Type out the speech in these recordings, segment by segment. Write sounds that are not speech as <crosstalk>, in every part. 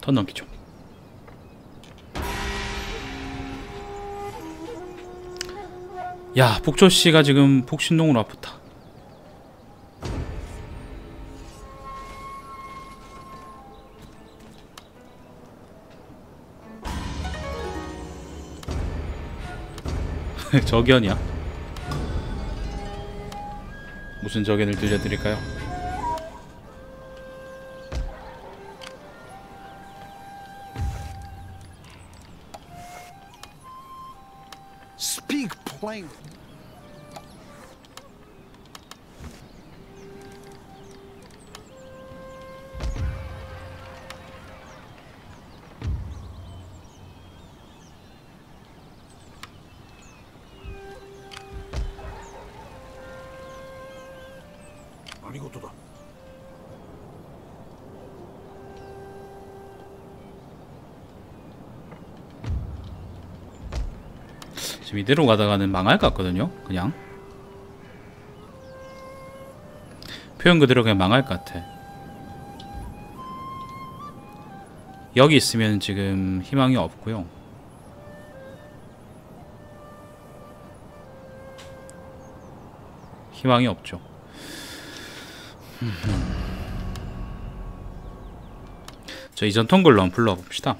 턴 넘기죠. 야, 북조 씨가 지금 복신동으로 아프다. <laughs> 적연이야? 무슨 적연을 들려드릴까요? 이대로 가다가는 망할 것 같거든요. 그냥 표현 그대로 그냥 망할 것 같아. 여기 있으면 지금 희망이 없고요. 희망이 없죠. 저 이전 한번 불러봅시다.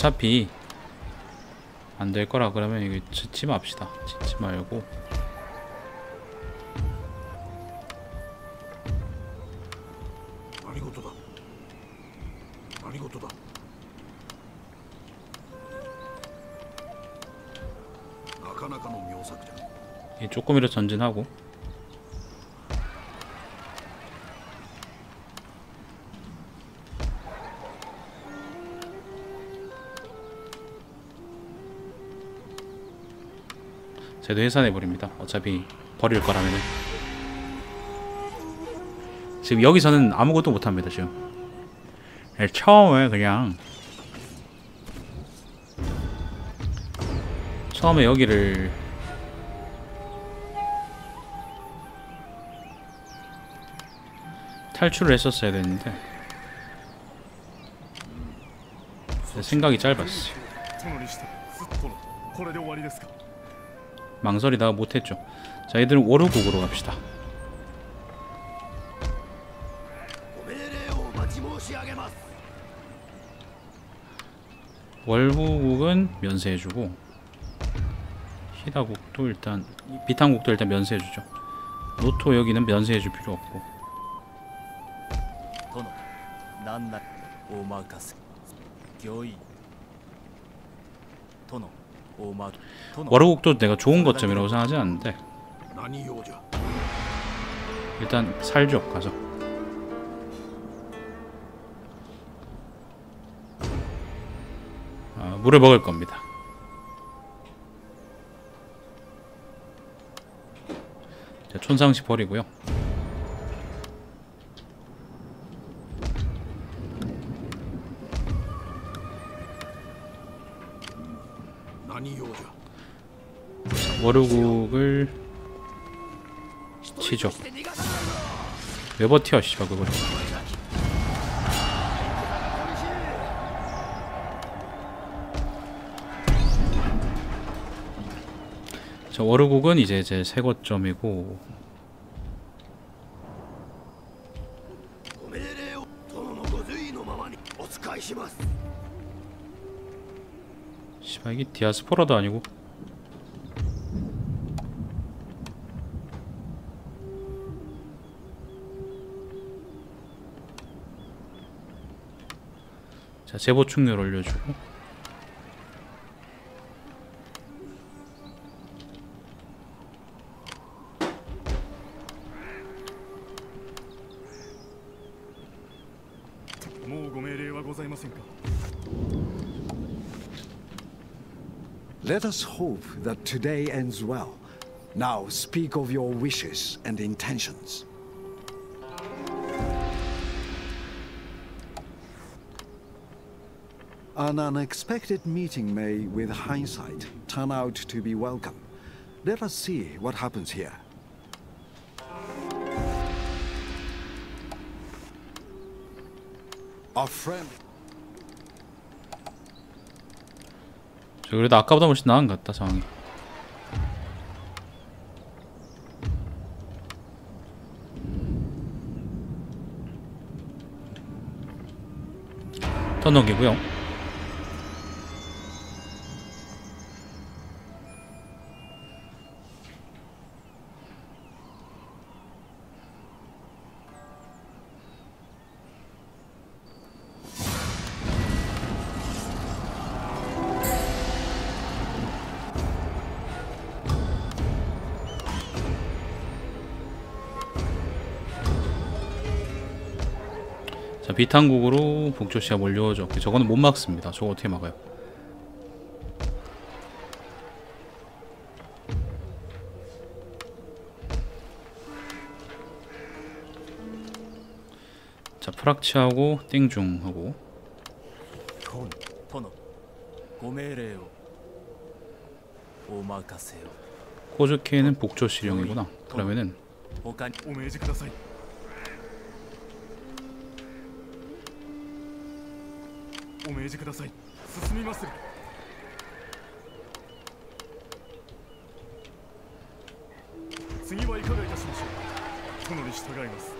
어차피 안 될 거라 그러면 이거 짓지 맙시다. 짓지 말고. 조금이라도 전진하고 쟤도 해산해 버립니다. 어차피 버릴 거라면은 지금 여기서는 아무것도 못 합니다. 지금 네, 처음에 그냥 처음에 여기를 탈출을 했었어야 됐는데 제 생각이 짧았어요 망설이다가 못했죠. 자 얘들은 워르국으로 갑시다. 월부국은 면세해주고 히다국도 일단 비탄국도 일단 면세해주죠. 노토 여기는 면세해줄 필요 없고. 도노, 워로국도 내가 좋은 것점이라고 생각하지 않는데. 일단 살죠 가서. 아, 물을 먹을 겁니다. 자, 촌상식 버리고요. 워르국을 치죠. 왜 버티어 씨발 그걸 자 워르국은 이제 제 세거점이고. 시발 이게 디아스포라도 아니고? 재보충률 올려주고 Let us hope that today ends well. Now speak of your wishes and intentions. An unexpected meeting may, with hindsight, turn out to be welcome. Let us see what happens here. Our friend. 저 그래도 아까보다 훨씬 나은 것 같다 상황이 턴 넘기고요 비탄국으로 북조시아 몰려오죠. 저거는 못 막습니다. 저거 어떻게 막아요? 자 프락치하고 땡중하고. 코즈케는 복조 실령이구나. 그러면은 お命じください。進みます次はいかがいたしましょう。殿に従います。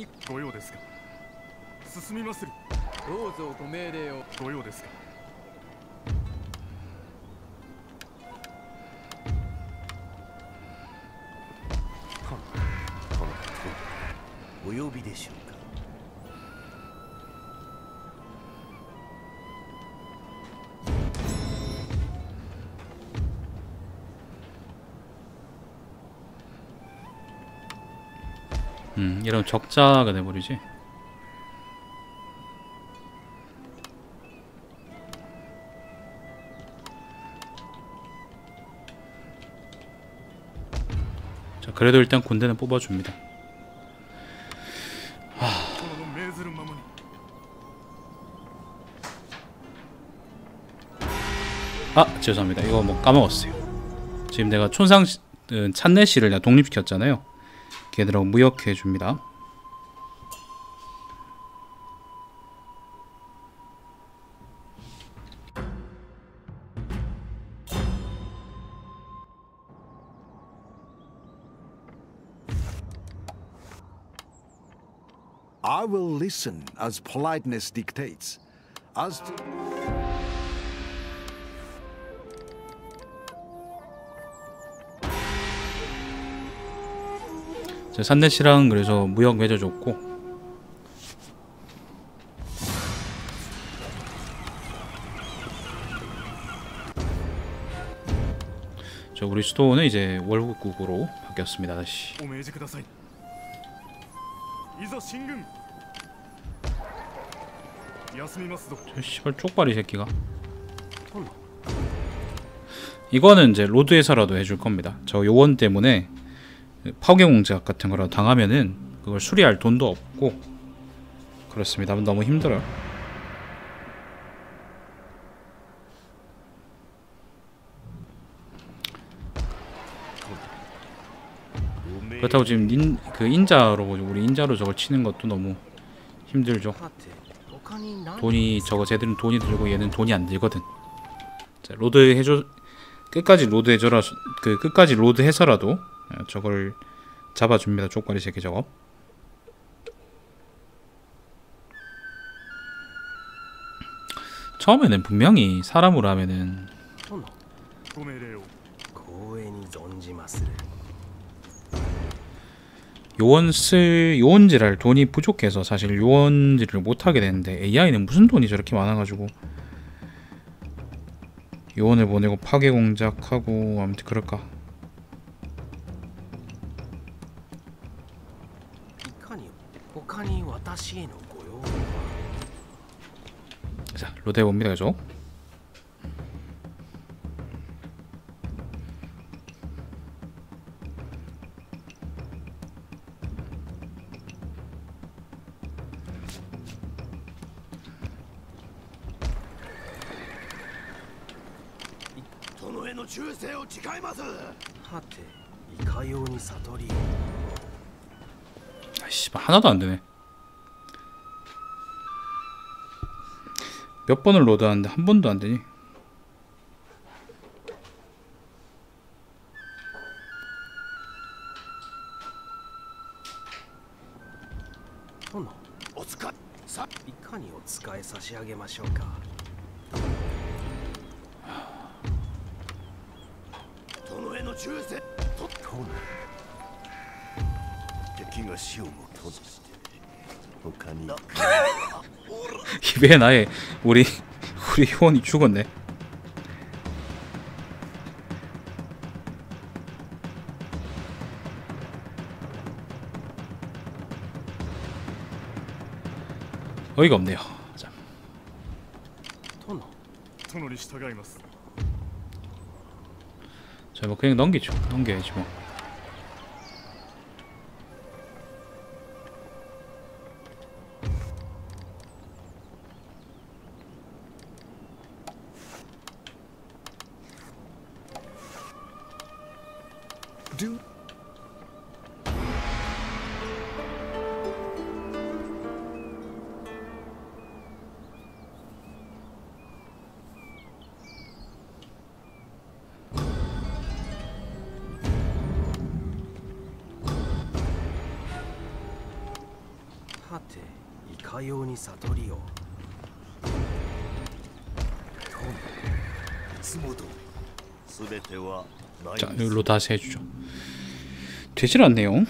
にご用ですか？進みまする。どうぞご命令を。ご用ですか？お呼びでしょうか？ 이런 적자가 돼버리지. 자, 그래도 일단 군대는 뽑아줍니다. 아, 아 죄송합니다. 이거 뭐 까먹었어요. 지금 내가 촌상 어, 찬내시를 내가 독립시켰잖아요. 걔들하고 무역해 줍니다 I will listen as politeness dictates. As to... 네, 산내시랑 그래서 무역 맺어줬고. 저 우리 수도는 이제 월국국으로 바뀌었습니다 다시. 저 씨발 쪽발이 새끼가. 이거는 이제 로드에서라도 해줄 겁니다. 저 요원 때문에 파괴 공작 같은 거라 당하면은 그걸 수리할 돈도 없고 그렇습니다. 너무 힘들어요. 그렇다고 지금 인, 그 인자로 우리 인자로 저걸 치는 것도 너무 힘들죠. 돈이 저거 쟤들은 돈이 들고 얘는 돈이 안 들거든. 자, load 해줘 끝까지 load 해줘라 그 끝까지 load 해서라도 예, 저걸 잡아줍니다. 쪽발이 새끼 저거. 처음에는 분명히 사람으로 하면은 요원 쓸 요원질할 돈이 부족해서 사실 요원질을 못하게 되는데 AI는 무슨 돈이 저렇게 많아가지고 요원을 보내고 파괴공작하고 아무튼 그럴까 他に私へのご用 자 로드 해봅니다 그죠? 이 殿への忠誠を誓いますはていかように悟り 아씨 하나도 안 되네. 몇 번을 로드하는데 한 번도 안 되니? 왜 나의 우리 <laughs> 우리 효원이 죽었네? 어이가 없네요. 참. 자, 뭐 그냥 넘기죠. 넘겨야지 뭐. に悟りをいつも通り全てはない 자, 여기로 다시 해주죠. 되질 않네요.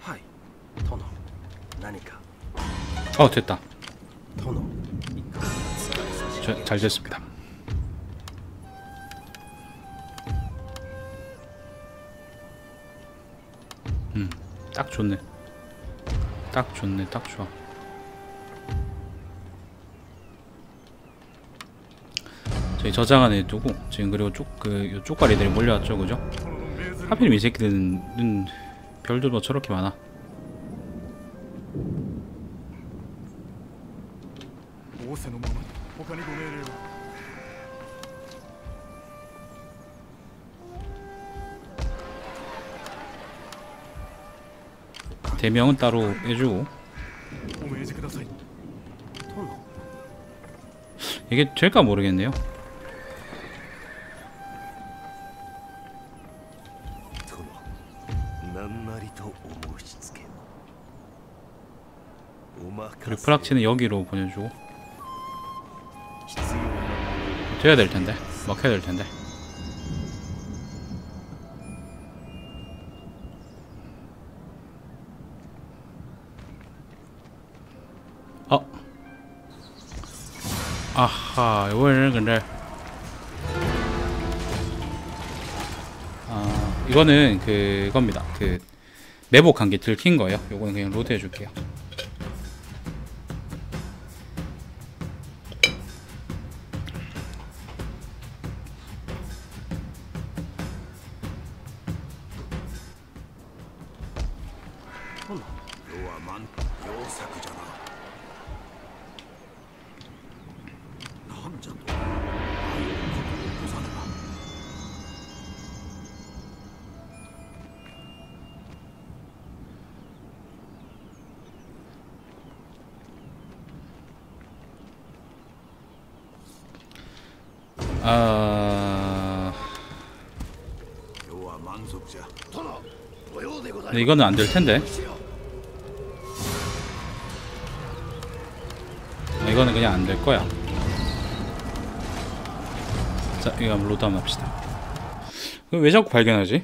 はい殿何か 어, 됐다. 저, 잘 됐습니다. 음, 딱 좋네. 딱 좋네, 딱 좋아. 저희 저장 안에 두고 지금 그리고 쪽그 쪽가리들이 몰려왔죠, 그죠? 하필이면 이 새끼들은 별도 뭐 저렇게 많아. 대명은 따로 해주고. 이게 될까 모르겠네요. 그리고 프락치는 여기로 보내주고. 돼야 될텐데. 막혀야 될텐데. 아하, 이거는 근데 아 이거는 그겁니다. 그 매복 한 게 들킨 거예요. 요거는 그냥 로드 해줄게요. 이거는 안 될 텐데. 이거는 그냥 안 될 거야. 자 이거 한번 로드 한번 합시다. 왜 자꾸 발견하지?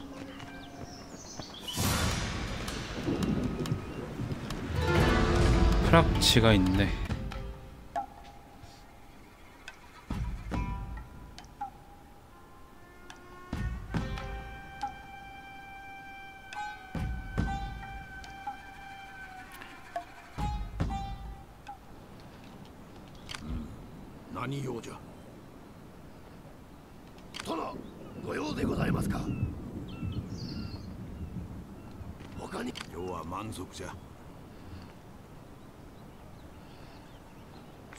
프락치가 있네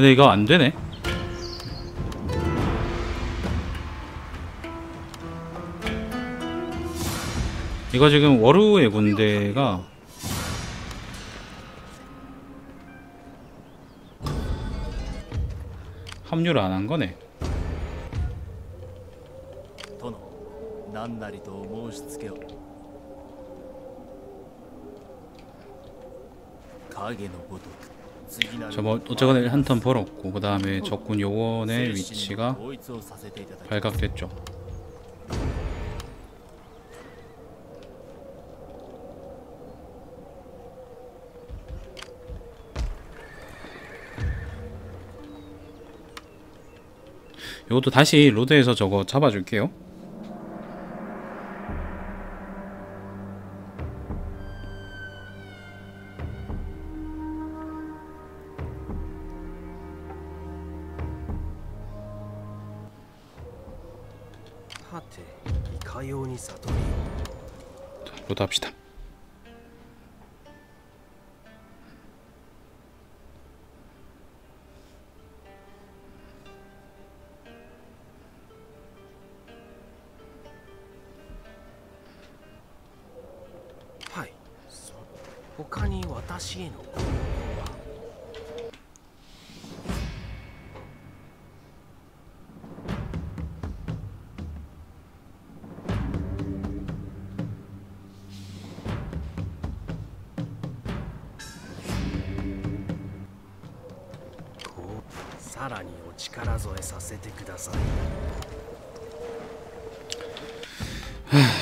근데 이거 안 되네. 이거 지금 워루의 군대가 합류를 안 한 거네. 저뭐 어쨌거나 한턴 벌었고 그 다음에 적군 요원의 위치가 발각됐죠. 이것도 다시 로드에서 저거 잡아줄게요. 합시다. さらにお力添えさせてください。<laughs>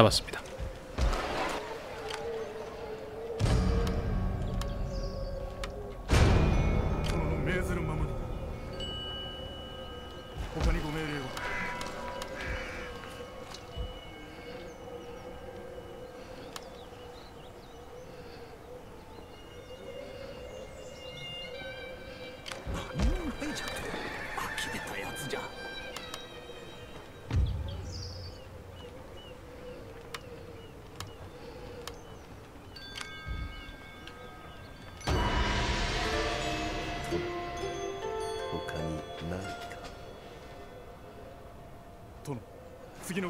잡았습니다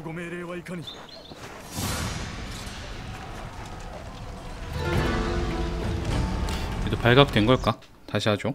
のご命令はいかに 그래도 발각된 걸까? 다시 하죠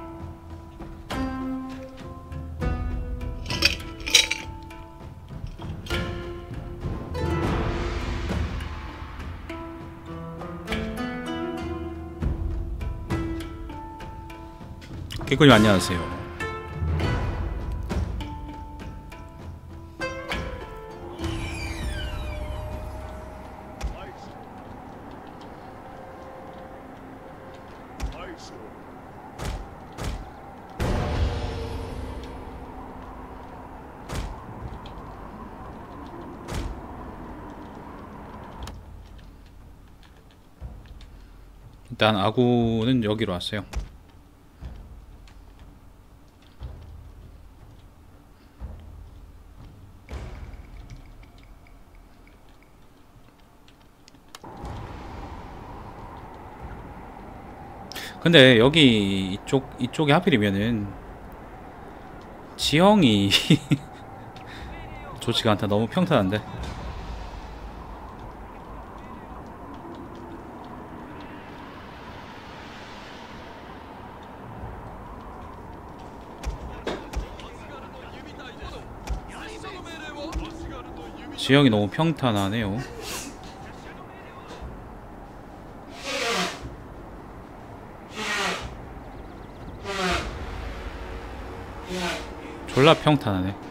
개꿀님 안녕하세요 일단 아구는 여기로 왔어요. 근데 여기 이쪽 이쪽에 하필이면은 지형이 <laughs> 좋지가 않다. 너무 평탄한데. 지형이 너무 평탄하네요. 졸라 평탄하네.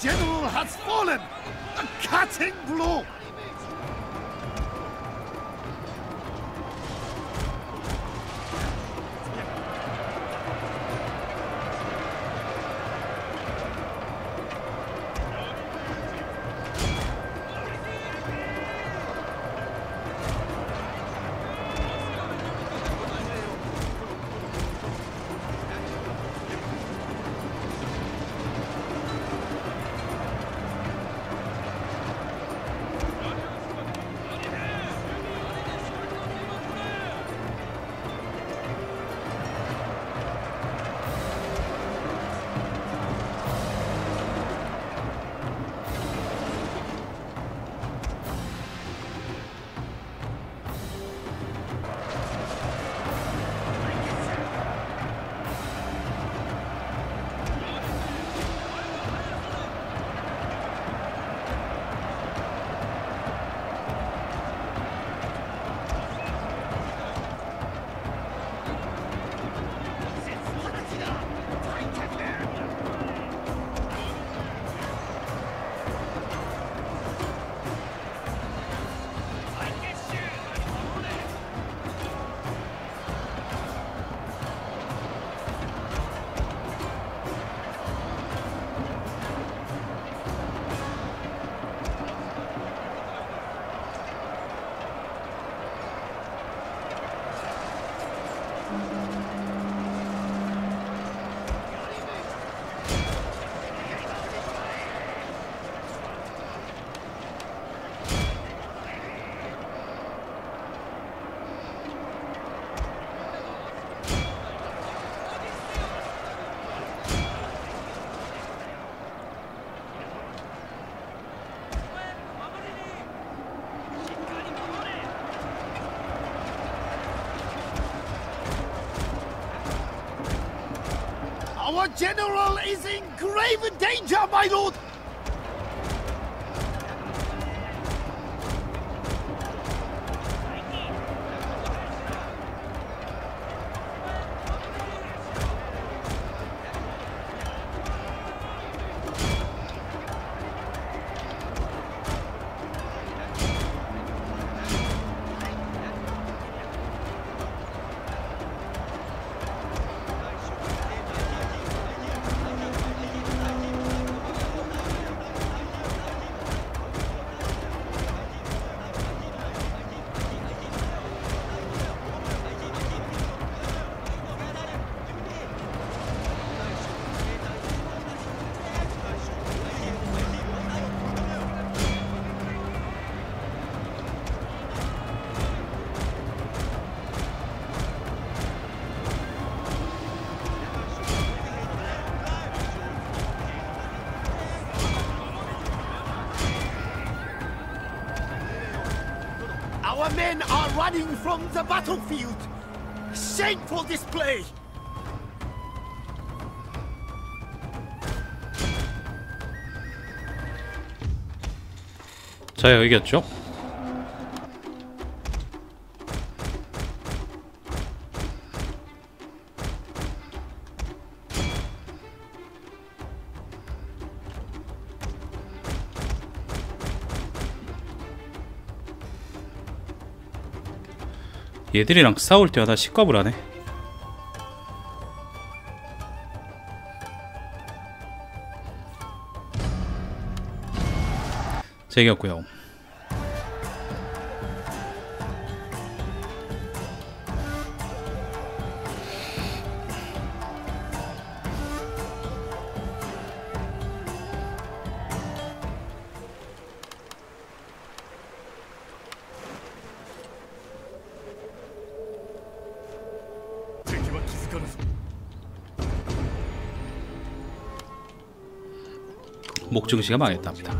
General has fallen! General is in grave danger, my lord! Running from the battlefield! Shameful display! 저희가 이겼죠? 얘들이랑 싸울 때마다 식겁을 하네. 제이겼고요 목증시가 망했답니다.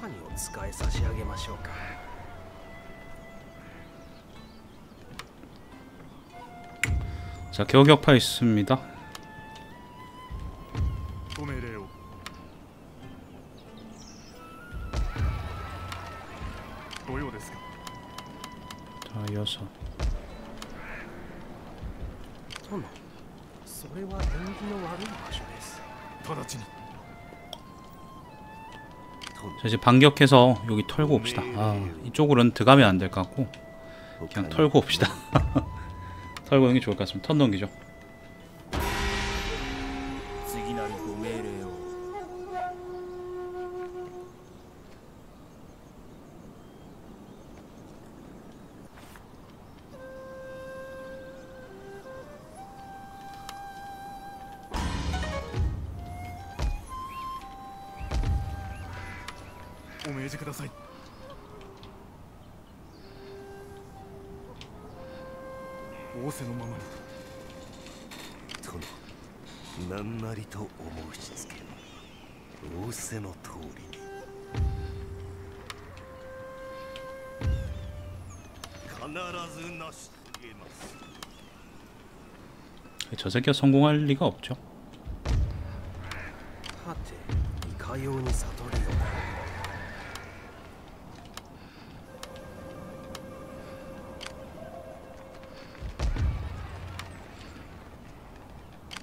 いかにお使い差し上げましょうか자 겨격파 있습니다 반격해서 여기 털고 옵시다. 아 이쪽으로는 들어가면 안 될 것 같고 그냥 털고 옵시다. <laughs> 털고 오는 게 좋을 것 같습니다. 턴 넘기죠 仰せの通りに必ず成し遂げます 저 새끼가 성공할 리가 없죠 はていかように悟りを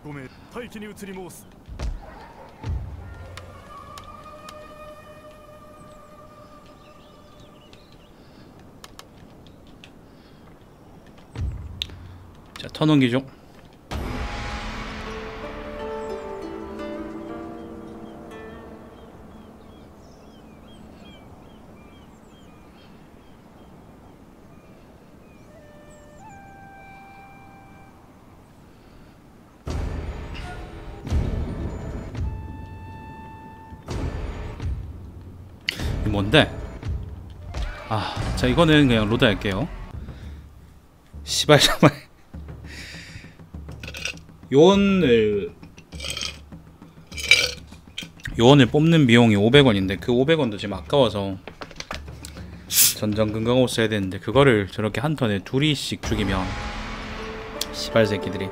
ご命待機に移り申す 자 턴 넘기죠 이 뭔데? 아, 자 이거는 그냥 load 할게요. 시발 정말 요원을 요원을 뽑는 비용이 500원인데 그 500원도 지금 아까워서 전전긍긍하고 써야 되는데 그거를 저렇게 한 턴에 둘이씩 죽이면 시발 새끼들이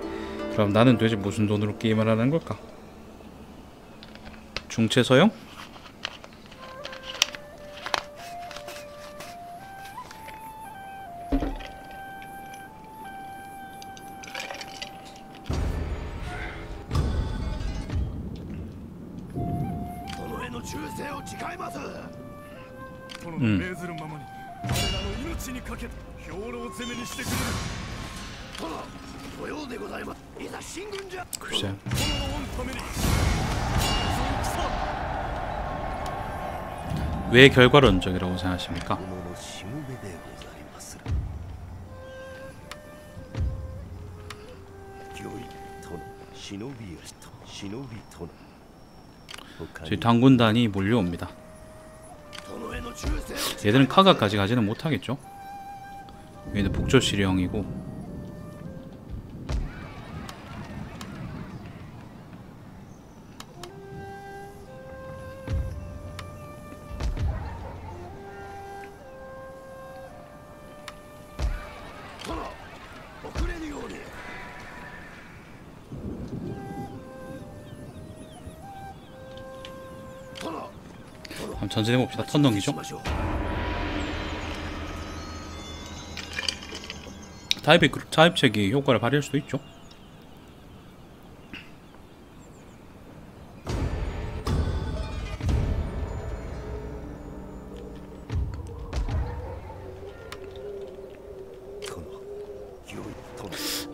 그럼 나는 도대체 무슨 돈으로 게임을 하는 걸까? 중체 소형?「 왜 결과론적이라고 생각하십니까? 저희 당군단이 몰려옵니다 얘들은 카가까지 가지는 못하겠죠? 여기는 북조시령이고 전진해봅시다 턴 넘기죠 타입의 타입책이 효과를 발휘할 수도 있죠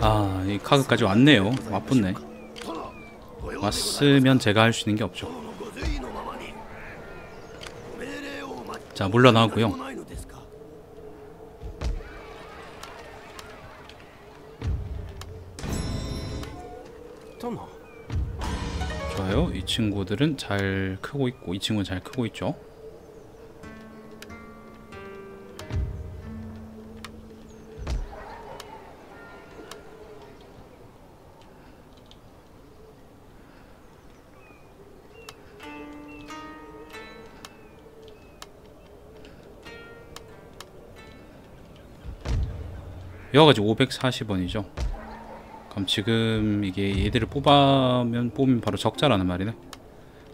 아, 이 카드까지 왔네요. 와쁘네. 왔으면 제가 할 수 있는 게 없죠. 자 물러나고요. 좋아요. 이 친구들은 잘 크고 있고 이 친구는 잘 크고 있죠. 여기까지 540원이죠. 그럼 지금 이게 얘들을 뽑으면 뽑으면 바로 적자라는 말이네.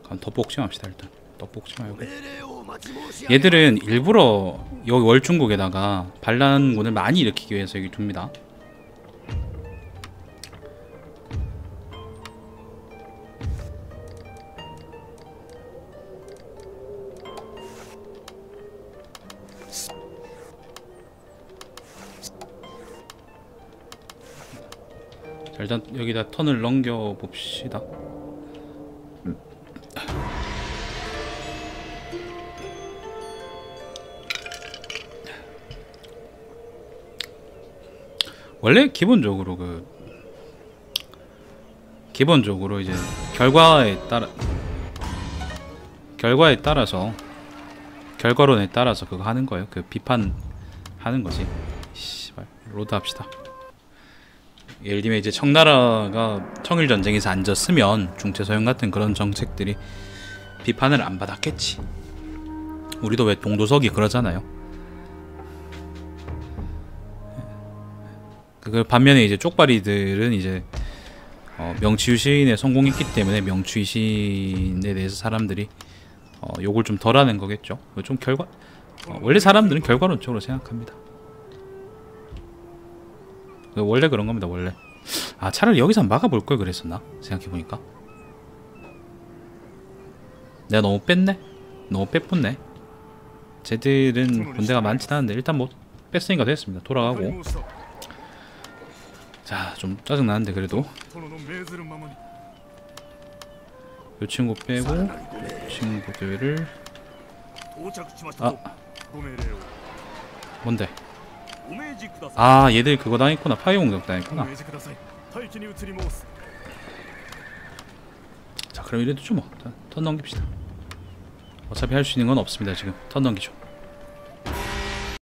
그럼 더 뽑지 맙시다 일단. 더 뽑지 말고. 얘들은 일부러 여기 월중국에다가 반란군을 많이 일으키기 위해서 여기 둡니다. 일단 여기다 턴을 넘겨 봅시다. 원래 기본적으로 그 기본적으로 이제 결과에 따라 결과에 따라서 결과론에 따라서 그거 하는 거예요. 그 비판 하는 거지. 씨발 load 합시다. 예를 들면 이제 청나라가 청일 전쟁에서 안 졌으면 중체서용 같은 그런 정책들이 비판을 안 받았겠지. 우리도 왜 동도서기 그러잖아요. 그 반면에 이제 쪽발이들은 이제 어, 명치유신에 성공했기 때문에 명치유신에 대해서 사람들이 어, 욕을 좀 덜하는 거겠죠. 그좀 결과 어, 원래 사람들은 결과론적으로 생각합니다. 그 원래 그런 겁니다 원래. 아 차라리 여기서 막아볼 걸 그랬었나? 생각해보니까. 내가 너무 뺐네? 너무 빼뿐네. 쟤들은 군대가 많진 않은데 일단 뭐 뺐으니까 됐습니다. 돌아가고. 자 좀 짜증나는데 그래도. 요 친구 빼고 요 친구들을 아. 뭔데? 아 얘들 그거 당했구나. 파이어 공격 당했구나. 자 그럼 이래도 좀뭐턴 넘깁시다. 어차피 할 수 있는 건 없습니다 지금. 턴 넘기죠.